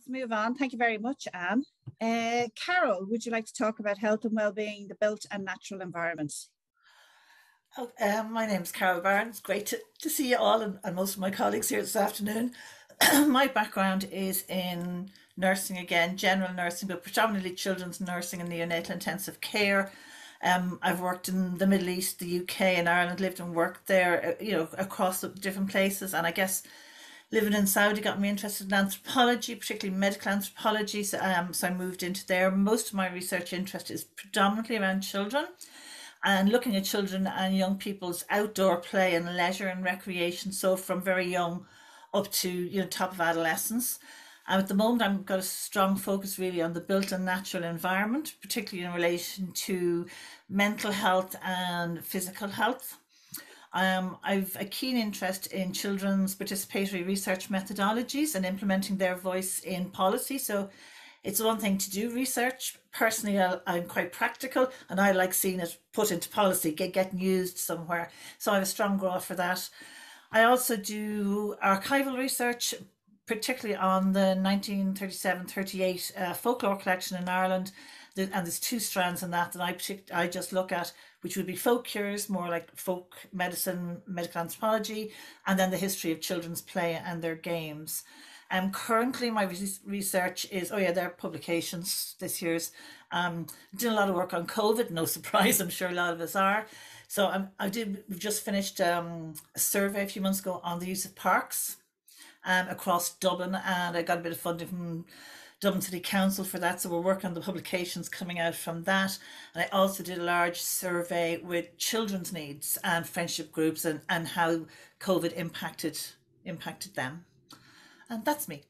let's move on. Thank you very much, Anne. Uh, Carol, would you like to talk about health and well-being, the built and natural environments? Oh, um, my name is Carol Baron. Great to, to see you all and, and most of my colleagues here this afternoon. my background is in nursing again, general nursing, but predominantly children's nursing and neonatal intensive care. Um, I've worked in the Middle East, the UK, and Ireland, lived and worked there, uh, you know, across different places. And I guess living in Saudi got me interested in anthropology, particularly medical anthropology. So, um, so I moved into there. Most of my research interest is predominantly around children and looking at children and young people's outdoor play and leisure and recreation. So from very young up to you know top of adolescence. And at the moment, I've got a strong focus really on the built and natural environment, particularly in relation to mental health and physical health. Um, I've a keen interest in children's participatory research methodologies and implementing their voice in policy. So it's one thing to do research. Personally, I'm quite practical and I like seeing it put into policy, get, getting used somewhere. So I have a strong growth for that. I also do archival research, particularly on the 1937-38 uh, folklore collection in Ireland. And there's two strands in that that I I just look at, which would be folk cures, more like folk medicine, medical anthropology, and then the history of children's play and their games. Um, currently, my research is oh yeah, there are publications this year's. Um, doing a lot of work on COVID. No surprise, I'm sure a lot of us are. So um, I did. We've just finished um, a survey a few months ago on the use of parks um, across Dublin, and I got a bit of funding from Dublin City Council for that. So we're working on the publications coming out from that. And I also did a large survey with children's needs and friendship groups and, and how COVID impacted impacted them. And that's me.